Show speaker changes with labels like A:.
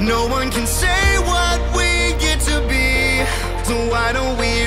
A: No one can say what we get to be. So why don't we